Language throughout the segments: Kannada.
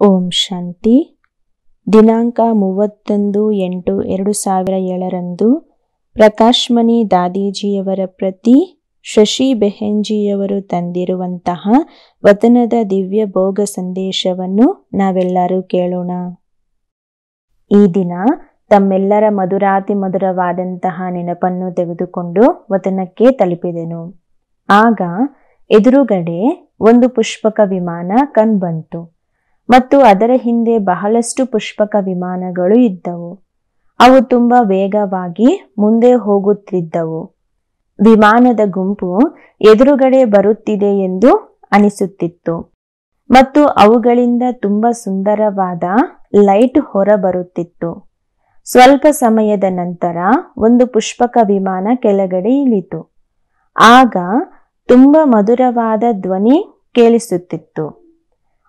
ಓಂ ಶಾಂತಿ. ದಿನಾಂಕ ಮೂವತ್ತೊಂದು ಎಂಟು ಎರಡು ಸಾವಿರ ಏಳರಂದು ಪ್ರಕಾಶ್ಮನಿ ದಾದೀಜಿಯವರ ಪ್ರತಿ, ಶಶಿ ಬೆಹೆಂಜಿಯವರು ತಂದಿರುವಂತಹ ವತನದ ದಿವ್ಯ ಭೋಗ ಸಂದೇಶವನ್ನು ನಾವೆಲ್ಲರೂ ಕೇಳೋಣ. ಈ ದಿನ ತಮ್ಮೆಲ್ಲರ ಮಧುರಾತಿ ಮಧುರವಾದಂತಹ ನೆನಪನ್ನು ತೆಗೆದುಕೊಂಡು ವತನಕ್ಕೆ ತಲುಪಿದೆನು. ಆಗ ಎದುರುಗಡೆ ಒಂದು ಪುಷ್ಪಕ ವಿಮಾನ ಕಂಡ್ಬಂತು ಮತ್ತು ಅದರ ಹಿಂದೆ ಬಹಳಷ್ಟು ಪುಷ್ಪಕ ವಿಮಾನಗಳು ಇದ್ದವು. ಅವು ತುಂಬ ವೇಗವಾಗಿ ಮುಂದೆ ಹೋಗುತ್ತಿದ್ದವು. ವಿಮಾನದ ಗುಂಪು ಎದುರುಗಡೆ ಬರುತ್ತಿದೆ ಎಂದು ಅನಿಸುತ್ತಿತ್ತು. ಮತ್ತು ಅವುಗಳಿಂದ ತುಂಬ ಸುಂದರವಾದ ಲೈಟ್ ಹೊರಬರುತ್ತಿತ್ತು. ಸ್ವಲ್ಪ ಸಮಯದ ನಂತರ ಒಂದು ಪುಷ್ಪಕ ವಿಮಾನ ಕೆಳಗಡೆ ಇಳಿತು. ಆಗ ತುಂಬ ಮಧುರವಾದ ಧ್ವನಿ ಕೇಳಿಸುತ್ತಿತ್ತು.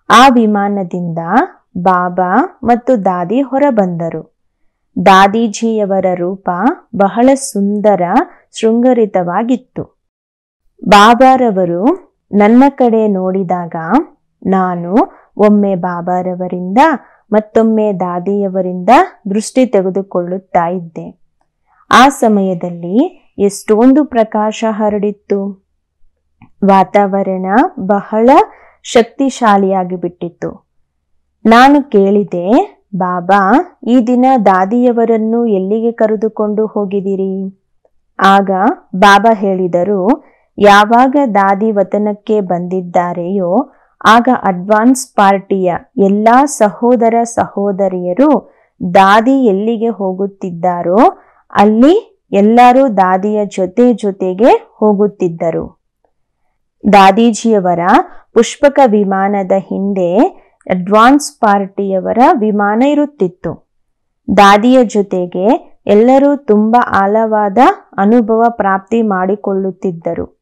ಆ ವಿಮಾನದಿಂದ ಬಾಬಾ ಮತ್ತು ದಾದಿ ಹೊರಬಂದರು. ದಾದೀಜಿಯವರ ರೂಪ ಬಹಳ ಸುಂದರ ಶೃಂಗರಿತವಾಗಿತ್ತು. ಬಾಬಾರವರು ನನ್ನ ಕಡೆ ನೋಡಿದಾಗ ನಾನು ಒಮ್ಮೆ ಬಾಬಾರವರಿಂದ ಮತ್ತೊಮ್ಮೆ ದಾದಿಯವರಿಂದ ದೃಷ್ಟಿ ತೆಗೆದುಕೊಳ್ಳುತ್ತಾ ಇದ್ದೆ. ಆ ಸಮಯದಲ್ಲಿ ಎಷ್ಟೊಂದು ಪ್ರಕಾಶ ಹರಡಿತ್ತು. ವಾತಾವರಣ ಬಹಳ ಶಕ್ತಿಶಾಲಿಯಾಗಿ ಬಿಟ್ಟಿತ್ತು ನಾನು ಕೇಳಿದೆ, ಬಾಬಾ, ಈ ದಿನ ದಾದಿಯವರನ್ನು ಎಲ್ಲಿಗೆ ಕರೆದುಕೊಂಡು ಹೋಗಿದಿರಿ ಆಗ ಬಾಬಾ ಹೇಳಿದರು, ಯಾವಾಗ ದಾದಿ ವತನಕ್ಕೆ ಬಂದಿದ್ದಾರೆಯೋ, ಆಗ ಅಡ್ವಾನ್ಸ್ ಪಾರ್ಟಿಯ ಎಲ್ಲ ಸಹೋದರ ಸಹೋದರಿಯರು ದಾದಿ ಎಲ್ಲಿಗೆ ಹೋಗುತ್ತಿದ್ದಾರೋ, ಅಲ್ಲಿ ಎಲ್ಲರೂ ದಾದಿಯ ಜೊತೆ ಜೊತೆಗೆ ಹೋಗುತ್ತಿದ್ದರು. ದಾದೀಜಿಯವರ ಪುಷ್ಪಕ ವಿಮಾನದ ಹಿಂದೆ ಅಡ್ವಾನ್ಸ್ ಪಾರ್ಟಿಯವರ ವಿಮಾನ ಇರುತ್ತಿತ್ತು. ದಾದಿಯ ಜೊತೆಗೆ ಎಲ್ಲರೂ ತುಂಬ ಆಳವಾದ ಅನುಭವ ಪ್ರಾಪ್ತಿ ಮಾಡಿಕೊಳ್ಳುತ್ತಿದ್ದರು.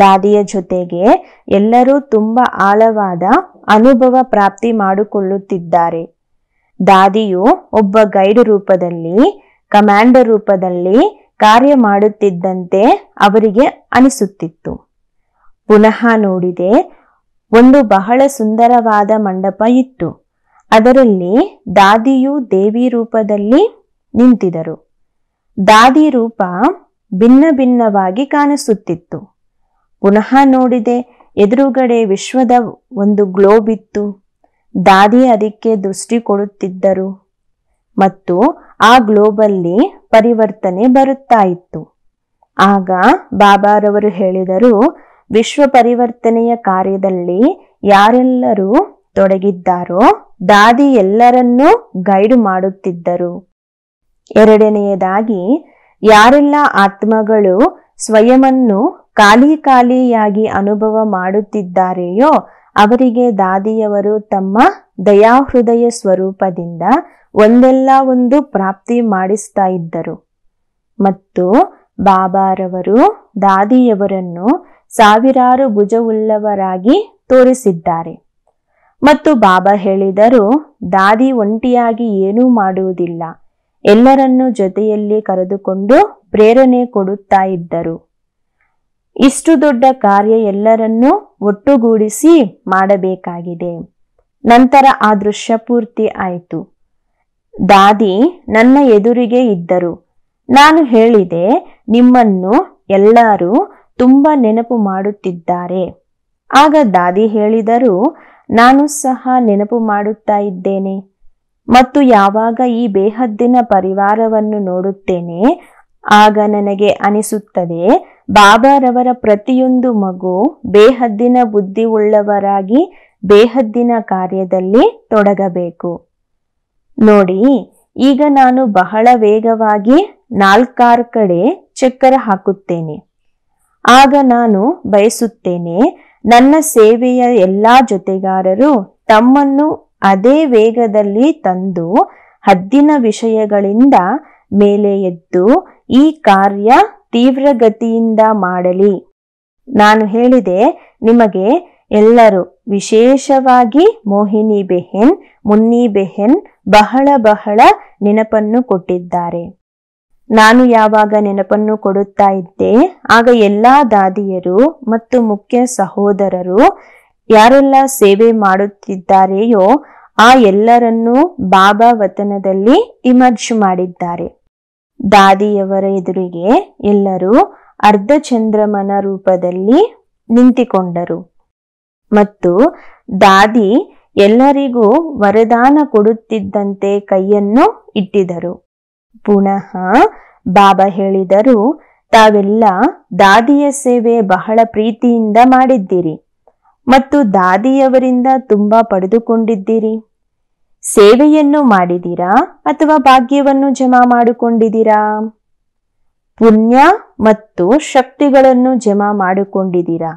ದಾದಿಯ ಜೊತೆಗೆ ಎಲ್ಲರೂ ತುಂಬ ಆಳವಾದ ಅನುಭವ ಪ್ರಾಪ್ತಿ ಮಾಡಿಕೊಳ್ಳುತ್ತಿದ್ದಾರೆ. ದಾದಿಯು ಒಬ್ಬ ಗೈಡ್ ರೂಪದಲ್ಲಿ, ಕಮಾಂಡರ್ ರೂಪದಲ್ಲಿ ಕಾರ್ಯ ಮಾಡುತ್ತಿದ್ದಂತೆ ಅವರಿಗೆ ಅನಿಸುತ್ತಿತ್ತು. ಪುನಃ ನೋಡಿದೆ, ಒಂದು ಬಹಳ ಸುಂದರವಾದ ಮಂಡಪ ಇತ್ತು. ಅದರಲ್ಲಿ ದಾದಿಯು ದೇವಿ ರೂಪದಲ್ಲಿ ನಿಂತಿದರು ದಾದಿ ರೂಪ ಭಿನ್ನ ಭಿನ್ನವಾಗಿ ಕಾಣಿಸುತ್ತಿತ್ತು. ಪುನಃ ನೋಡಿದೆ, ಎದುರುಗಡೆ ವಿಶ್ವದ ಒಂದು ಗ್ಲೋಬ್ ಇತ್ತು. ದಾದಿ ಅದಕ್ಕೆ ದೃಷ್ಟಿ ಕೊಡುತ್ತಿದ್ದರು ಮತ್ತು ಆ ಗ್ಲೋಬಲ್ಲಿ ಪರಿವರ್ತನೆ ಬರುತ್ತಾ ಇತ್ತು. ಆಗ ಬಾಬಾರವರು ಹೇಳಿದರು ವಿಶ್ವ ಪರಿವರ್ತನೆಯ ಕಾರ್ಯದಲ್ಲಿ ಯಾರೆಲ್ಲರೂ ತೊಡಗಿದ್ದಾರೋ, ದಾದಿ ಎಲ್ಲರನ್ನೂ ಗೈಡ್ ಮಾಡುತ್ತಿದ್ದರು. ಎರಡನೆಯದಾಗಿ, ಯಾರೆಲ್ಲ ಆತ್ಮಗಳು ಸ್ವಯಮನ್ನು ಖಾಲಿ ಖಾಲಿಯಾಗಿ ಅನುಭವ ಮಾಡುತ್ತಿದ್ದಾರೆಯೋ, ಅವರಿಗೆ ದಾದಿಯವರು ತಮ್ಮ ದಯಾಹೃದಯ ಸ್ವರೂಪದಿಂದ ಒಂದೆಲ್ಲ ಒಂದು ಪ್ರಾಪ್ತಿ ಮಾಡಿಸ್ತಾ ಇದ್ದರು. ಮತ್ತು ಬಾಬಾರವರು ದಾದಿಯವರನ್ನು ಸಾವಿರಾರು ಭುಜವುಳ್ಳವರಾಗಿ ತೋರಿಸಿದ್ದಾರೆ. ಮತ್ತು ಬಾಬಾ ಹೇಳಿದರು, ದಾದಿ ಒಂಟಿಯಾಗಿ ಏನೂ ಮಾಡುವುದಿಲ್ಲ. ಎಲ್ಲರನ್ನೂ ಜೊತೆಯಲ್ಲಿ ಕರೆದುಕೊಂಡು ಪ್ರೇರಣೆ ಕೊಡುತ್ತಾ ಇದ್ದರು. ಇಷ್ಟು ದೊಡ್ಡ ಕಾರ್ಯ ಎಲ್ಲರನ್ನೂ ಒಟ್ಟುಗೂಡಿಸಿ ಮಾಡಬೇಕಾಗಿದೆ. ನಂತರ ಆ ದೃಶ್ಯ ಪೂರ್ತಿ ಆಯಿತು. ದಾದಿ, ನನ್ನ ಎದುರಿಗೆ ಇದ್ದರು. ನಾನು ಹೇಳಿದೆ, ನಿಮ್ಮನ್ನು ಎಲ್ಲರೂ ತುಂಬ ನೆನಪು ಮಾಡುತ್ತಿದ್ದಾರೆ. ಆಗ ದಾದಿ ಹೇಳಿದರು, ನಾನು ಸಹ ನೆನಪು ಮಾಡುತ್ತಾ ಇದ್ದೇನೆ. ಮತ್ತು ಯಾವಾಗ ಈ ಬೇಹದ್ದಿನ ಪರಿವಾರವನ್ನು ನೋಡುತ್ತೇನೆ, ಆಗ ನನಗೆ ಅನಿಸುತ್ತದೆ, ಬಾಬಾರವರ ಪ್ರತಿಯೊಂದು ಮಗು ಬೇಹದ್ದಿನ ಬುದ್ಧಿ ಉಳ್ಳವರಾಗಿ ಬೇಹದ್ದಿನ ಕಾರ್ಯದಲ್ಲಿ ತೊಡಗಬೇಕು. ನೋಡಿ, ಈಗ ನಾನು ಬಹಳ ವೇಗವಾಗಿ ನಾಲ್ಕಾರು ಕಡೆ ಚಕ್ಕರ ಹಾಕುತ್ತೇನೆ. ಆಗ ನಾನು ಬಯಸುತ್ತೇನೆ, ನನ್ನ ಸೇವೆಯ ಎಲ್ಲ ಜೊತೆಗಾರರು ತಮ್ಮನ್ನು ಅದೇ ವೇಗದಲ್ಲಿ ತಂದು ಹದ್ದಿನ ವಿಷಯಗಳಿಂದ ಮೇಲೆ ಎದ್ದು ಈ ಕಾರ್ಯ ತೀವ್ರಗತಿಯಿಂದ ಮಾಡಲಿ. ನಾನು ಹೇಳಿದೆ, ನಿಮಗೆ ಎಲ್ಲರೂ ವಿಶೇಷವಾಗಿ ಮೋಹಿನಿ ಬೆಹೆನ್ ಮುನ್ನಿ ಬೆಹೆನ್ ಬಹಳ ಬಹಳ ನೆನಪನ್ನು ಕೊಟ್ಟಿದ್ದಾರೆ. ನಾನು ಯಾವಾಗ ನೆನಪನ್ನು ಕೊಡುತ್ತಾ ಇದ್ದೆ, ಆಗ ಎಲ್ಲಾ ದಾದಿಯರು ಮತ್ತು ಮುಖ್ಯ ಸಹೋದರರು ಯಾರೆಲ್ಲ ಸೇವೆ ಮಾಡುತ್ತಿದ್ದಾರೆಯೋ ಆ ಎಲ್ಲರನ್ನೂ ಬಾಬಾ ವತನದಲ್ಲಿ ಇಮರ್ಜ್ ಮಾಡಿದ್ದಾರೆ. ದಾದಿಯವರ ಎದುರಿಗೆ ಎಲ್ಲರೂ ಅರ್ಧ ಚಂದ್ರಮನ ರೂಪದಲ್ಲಿ ನಿಂತಿಕೊಂಡರು. ಮತ್ತು ದಾದಿ ಎಲ್ಲರಿಗೂ ವರದಾನ ಕೊಡುತ್ತಿದ್ದಂತೆ ಕೈಯನ್ನು ಇಟ್ಟಿದರು. ಪುನಃ ಬಾಬಾ ಹೇಳಿದರು, ತಾವೆಲ್ಲ ದಾದಿಯ ಸೇವೆ ಬಹಳ ಪ್ರೀತಿಯಿಂದ ಮಾಡಿದ್ದೀರಿ ಮತ್ತು ದಾದಿಯವರಿಂದ ತುಂಬಾ ಪಡೆದುಕೊಂಡಿದ್ದೀರಿ. ಸೇವೆಯನ್ನು ಮಾಡಿದಿರಾ ಅಥವಾ ಭಾಗ್ಯವನ್ನು ಜಮಾ ಮಾಡಿಕೊಂಡಿದ್ದೀರಾ? ಪುಣ್ಯ ಮತ್ತು ಶಕ್ತಿಗಳನ್ನು ಜಮಾ ಮಾಡಿಕೊಂಡಿದ್ದೀರಾ?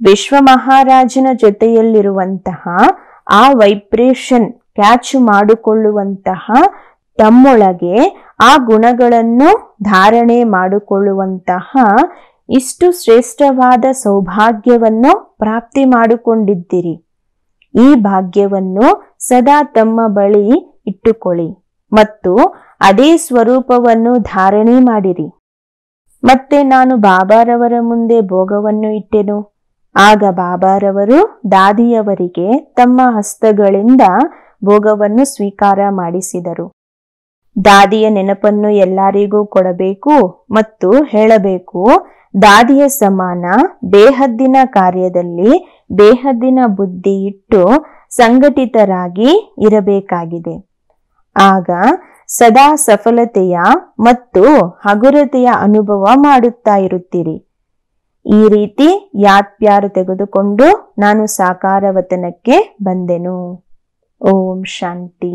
ವಿಶ್ವ ಮಹಾರಾಜನ ಜೊತೆಯಲ್ಲಿರುವಂತಹ ಆ ವೈಬ್ರೇಷನ್ ಕ್ಯಾಚ್ ಮಾಡಿಕೊಳ್ಳುವಂತಹ ತಮ್ಮೊಳಗೆ ಆ ಗುಣಗಳನ್ನು ಧಾರಣೆ ಮಾಡಿಕೊಳ್ಳುವಂತಹ ಇಷ್ಟು ಶ್ರೇಷ್ಠವಾದ ಸೌಭಾಗ್ಯವನ್ನು ಪ್ರಾಪ್ತಿ ಮಾಡಿಕೊಂಡಿದ್ದೀರಿ. ಈ ಭಾಗ್ಯವನ್ನು ಸದಾ ತಮ್ಮ ಬಳಿ ಇಟ್ಟುಕೊಳ್ಳಿ ಮತ್ತು ಅದೇ ಸ್ವರೂಪವನ್ನು ಧಾರಣೆ ಮಾಡಿರಿ. ಮತ್ತೆ ನಾನು ಬಾಬಾರವರ ಮುಂದೆ ಭೋಗವನ್ನು ಇಟ್ಟೆನು. ಆಗ ಬಾಬಾರವರು ದಾದಿಯವರಿಗೆ ತಮ್ಮ ಹಸ್ತಗಳಿಂದ ಭೋಗವನ್ನು ಸ್ವೀಕಾರ ಮಾಡಿಸಿದರು. ದಾದಿಯ ನೆನಪನ್ನು ಎಲ್ಲರಿಗೂ ಕೊಡಬೇಕು ಮತ್ತು ಹೇಳಬೇಕು, ದಾದಿಯ ಸಮಾನ ಬೇಹದ್ದಿನ ಕಾರ್ಯದಲ್ಲಿ ಬೇಹದ್ದಿನ ಬುದ್ಧಿ ಇಟ್ಟು ಸಂಘಟಿತರಾಗಿ ಇರಬೇಕಾಗಿದೆ. ಆಗ ಸದಾ ಸಫಲತೆಯ ಮತ್ತು ಹಗುರತೆಯ ಅನುಭವ ಮಾಡುತ್ತಾ ಇರುತ್ತೀರಿ. ಈ ರೀತಿ ಯಾತ್ಪ್ಯಾರು ತೆಗೆದುಕೊಂಡು ನಾನು ಸಾಕಾರವತನಕ್ಕೆ ಬಂದೆನು. ಓಂ ಶಾಂತಿ.